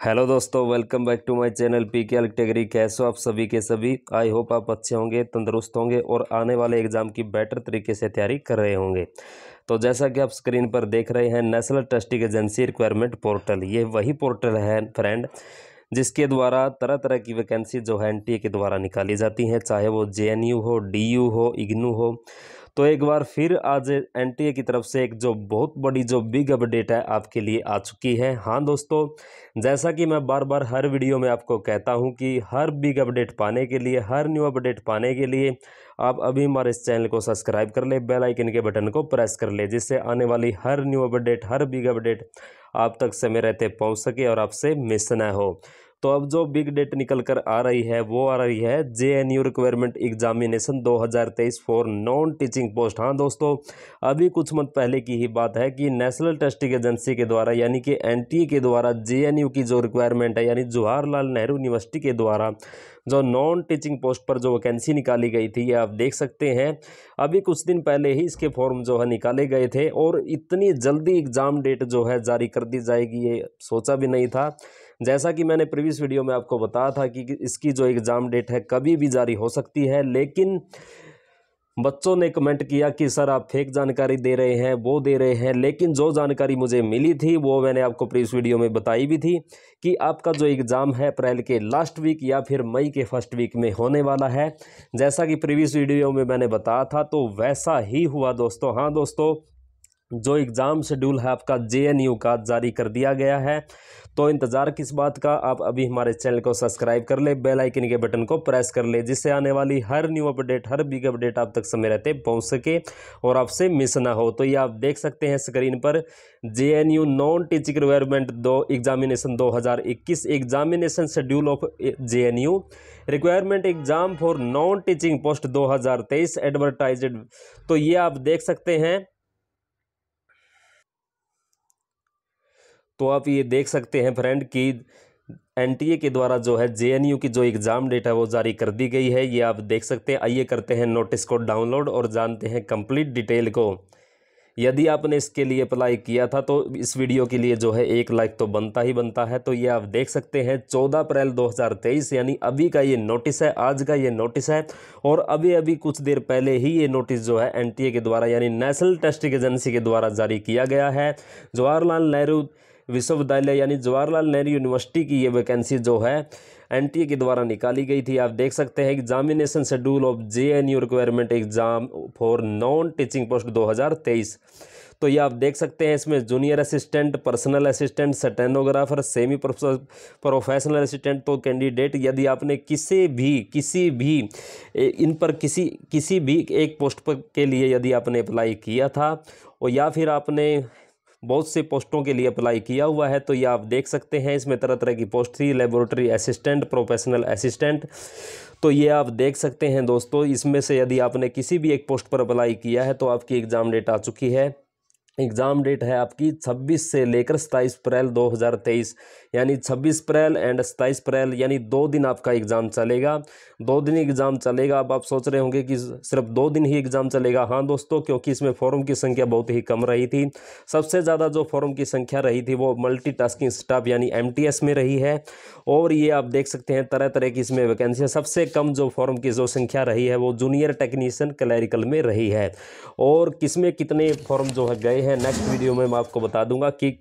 Hello दोस्तों welcome back to my channel P K category कैसे हो आप सभी के सभी? आई होप आप अच्छे होंगे, तंदुरुस्त होंगे और आने वाले एग्ज़ाम की बेटर तरीके से तैयारी कर रहे होंगे। तो जैसा कि आप स्क्रीन पर देख रहे हैं national testing agency requirement portal ये वही पोर्टल है फ्रेंड जिसके द्वारा तरह तरह की वैकेंसी जो है एनटीए के द्वारा निकाली जाती हैं, चाहे वो जेएनयू हो डीयू हो इग्नू हो। तो एक बार फिर आज एनटीए की तरफ़ से एक जो बहुत बड़ी, जो बिग अपडेट है, आपके लिए आ चुकी है। हाँ दोस्तों, जैसा कि मैं बार बार हर वीडियो में आपको कहता हूँ कि हर बिग अपडेट पाने के लिए, हर न्यू अपडेट पाने के लिए आप अभी हमारे इस चैनल को सब्सक्राइब कर ले बेल आइकन के बटन को प्रेस कर ले, जिससे आने वाली हर न्यू अपडेट हर बिग अपडेट आप तक समय रहते पहुँच सके और आपसे मिस न हो। तो अब जो बिग डेट निकल कर आ रही है, वो आ रही है J N U requirement examination 2023 for non teaching post हाँ दोस्तों, अभी कुछ मंथ पहले की ही बात है कि नेशनल टेस्टिंग एजेंसी के द्वारा, यानी कि एनटीए के द्वारा जे एन यू की जो रिक्वायरमेंट है, यानी जवाहरलाल नेहरू यूनिवर्सिटी के द्वारा, जो नॉन टीचिंग पोस्ट पर जो वैकेंसी निकाली गई थी, ये आप देख सकते हैं। अभी कुछ दिन पहले ही इसके फॉर्म जो है निकाले गए थे, और इतनी जल्दी एग्ज़ाम डेट जो है जारी कर दी जाएगी, ये सोचा भी नहीं था। जैसा कि मैंने प्रीवियस वीडियो में आपको बताया था कि इसकी जो एग्ज़ाम डेट है, कभी भी जारी हो सकती है, लेकिन बच्चों ने कमेंट किया कि, सर, आप फेक जानकारी दे रहे हैं, वो दे रहे हैं। लेकिन जो जानकारी मुझे मिली थी, वो मैंने आपको प्रीवियस वीडियो में बताई भी थी कि आपका जो एग्ज़ाम है, अप्रैल के लास्ट वीक या फिर मई के फ़र्स्ट वीक में होने वाला है। जैसा कि प्रीवियस वीडियो में मैंने बताया था तो वैसा ही हुआ, दोस्तों। हाँ दोस्तों जो एग्ज़ाम शेड्यूल है आपका जेएनयू का जारी कर दिया गया है। तो इंतज़ार किस बात का, आप अभी हमारे चैनल को सब्सक्राइब कर ले, बेल आइकन के बटन को प्रेस कर ले, जिससे आने वाली हर न्यू अपडेट, हर बिग अपडेट आप तक समय रहते पहुँच सके और आपसे मिस ना हो। तो ये आप देख सकते हैं स्क्रीन पर J N U non teaching requirement दो examination 2021 examination schedule of J N U requirement exam for non teaching post 2023 advertise तो ये आप देख सकते हैं। तो आप ये देख सकते हैं फ्रेंड कि एनटीए के द्वारा जो है जेएनयू की जो एग्ज़ाम डेट है वो जारी कर दी गई है। ये आप देख सकते हैं, आइए करते हैं नोटिस को डाउनलोड और जानते हैं कंप्लीट डिटेल को। यदि आपने इसके लिए अप्लाई किया था तो इस वीडियो के लिए जो है एक लाइक तो बनता ही बनता है। तो ये आप देख सकते हैं, चौदह अप्रैल 2023 यानी अभी का ये नोटिस है, आज का ये नोटिस है। और अभी अभी कुछ देर पहले ही ये नोटिस जो है एनटीए के द्वारा, यानी नेशनल टेस्टिंग एजेंसी के द्वारा जारी किया गया है। जवाहरलाल नेहरू विश्वविद्यालय यानी जवाहरलाल नेहरू यूनिवर्सिटी की ये वैकेंसी जो है एनटीए के द्वारा निकाली गई थी। आप देख सकते हैं examination schedule of J N U requirement exam for non teaching post 2023 तो ये आप देख सकते हैं इसमें junior assistant, personal assistant, stenographer, semi professional assistant. तो कैंडिडेट यदि आपने किसी भी किसी भी इन पर किसी किसी भी एक पोस्ट पर के लिए यदि आपने अप्लाई किया था, और या फिर आपने बहुत से पोस्टों के लिए अप्लाई किया हुआ है तो ये आप देख सकते हैं। इसमें तरह तरह की पोस्ट थी लेबोरेटरी असिस्टेंट प्रोफेशनल असिस्टेंट तो ये आप देख सकते हैं दोस्तों, इसमें से यदि आपने किसी भी एक पोस्ट पर अप्लाई किया है तो आपकी एग्ज़ाम डेट आ चुकी है। एग्ज़ाम डेट है आपकी 26 से लेकर 27 अप्रैल 2023 यानी 26 अप्रैल एंड 27 अप्रैल, यानी दो दिन आपका एग्ज़ाम चलेगा। दो दिन एग्ज़ाम चलेगा। अब आप सोच रहे होंगे कि सिर्फ़ दो दिन ही एग्ज़ाम चलेगा। हाँ दोस्तों, क्योंकि इसमें फॉर्म की संख्या बहुत ही कम रही थी। सबसे ज़्यादा जो फॉर्म की संख्या रही थी वो मल्टी स्टाफ यानी एमटीएस में रही है। और ये आप देख सकते हैं तरह तरह की इसमें वैकेंसियाँ सबसे कम जो फॉर्म की जो संख्या रही है वो जूनियर टेक्नीशियन क्लैरिकल में रही है। और किसमें कितने फॉर्म जो है गए हैं नेक्स्ट वीडियो में मैं आपको बता दूँगा कि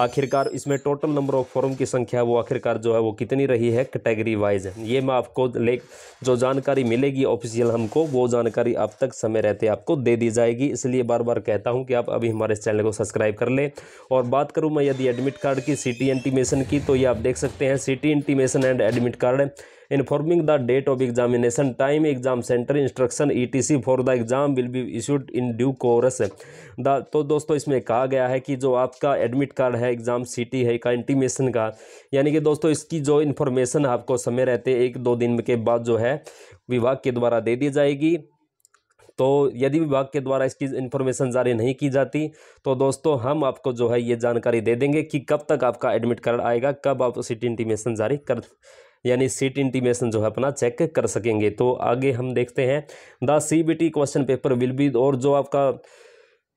आखिरकार इसमें टोटल नंबर ऑफ़ फॉर्म की संख्या, वो आखिरकार जो है वो कितनी रही है कैटेगरी वाइज ये मैं आपको ले, जो जानकारी मिलेगी ऑफिशियल हमको, वो जानकारी अब तक समय रहते आपको दे दी जाएगी। इसलिए बार बार कहता हूँ कि आप अभी हमारे चैनल को सब्सक्राइब कर लें। और बात करूँ मैं यदि एडमिट कार्ड की सिटी इंटीमेशन की तो ये आप देख सकते हैं city intimation and admit card informing the date of examination time exam centre instruction ETC for the exam will be issued in due course the तो दोस्तों, इसमें कहा गया है कि जो आपका एडमिट कार्ड है एग्ज़ाम सिटी है, का इंटीमेशन का, यानी कि दोस्तों, इसकी जो इन्फॉर्मेशन आपको समय रहते एक दो दिन के बाद जो है, विभाग के द्वारा दे दी जाएगी। तो यदि विभाग के द्वारा इसकी इन्फॉर्मेशन जारी नहीं की जाती तो दोस्तों, हम आपको जो है ये जानकारी दे देंगे कि कब तक आपका एडमिट कार्ड आएगा, कब आप सिटी इंटीमेशन जारी कर यानी सीट इंटीमेशन जो है अपना चेक कर सकेंगे। तो आगे हम देखते हैं। The C B T question paper will be और जो आपका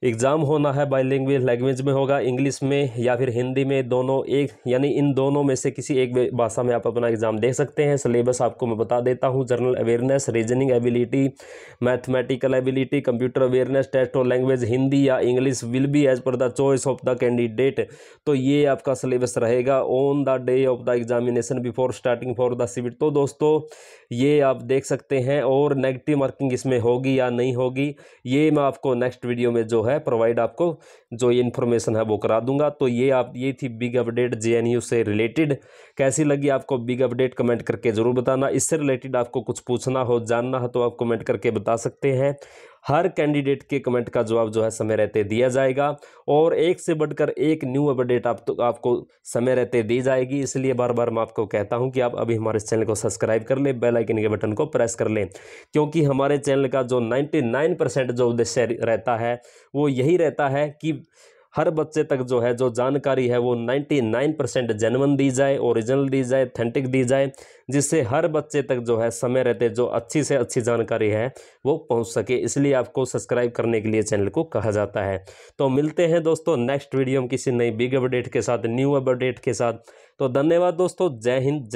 एग्ज़ाम होना है बाईलिंगुअल लैंग्वेज में होगा, इंग्लिश में या फिर हिंदी में, दोनों एक, यानी इन दोनों में से किसी एक भाषा में आप अपना एग्ज़ाम दे सकते हैं। सिलेबस आपको मैं बता देता हूँ। General awareness, reasoning ability, mathematical ability, computer awareness, test और लैंग्वेज हिंदी या English will be as per the choice of the candidate. तो ये आपका सिलेबस रहेगा on the day of the examination before starting for the civet तो दोस्तों, ये आप देख सकते हैं और नेगेटिव मार्किंग इसमें होगी या नहीं होगी। ये मैं आपको नेक्स्ट वीडियो में जो है प्रोवाइड आपको जो ये इन्फॉर्मेशन है वो करा दूँगा। तो ये आप, ये थी बिग अपडेट जेएनयू से रिलेटेड कैसी लगी आपको बिग अपडेट कमेंट करके ज़रूर बताना। इससे रिलेटेड आपको कुछ पूछना हो, जानना हो तो आप कमेंट करके बता सकते हैं। हर कैंडिडेट के कमेंट का जवाब जो है समय रहते दिया जाएगा और एक से बढ़कर एक न्यू अपडेट आप तो आपको समय रहते दी जाएगी। इसलिए बार बार मैं आपको कहता हूँ कि आप अभी हमारे चैनल को सब्सक्राइब कर लें, बेल आइकन के बटन को प्रेस कर लें, क्योंकि हमारे चैनल का जो 99 परसेंट जो उद्देश्य रहता है, वो यही रहता है कि हर बच्चे तक जो है, जो जानकारी है, वो 99 परसेंट जेनवन दी जाए, ओरिजिनल दी जाए अथेंटिक दी जाए, जिससे हर बच्चे तक जो है, समय रहते, जो अच्छी से अच्छी जानकारी है, वो पहुँच सके। इसलिए आपको सब्सक्राइब करने के लिए चैनल को कहा जाता है। तो मिलते हैं दोस्तों नेक्स्ट वीडियो में किसी नई बिग अपडेट के साथ न्यू अपडेट के साथ। तो धन्यवाद दोस्तों, जय हिंद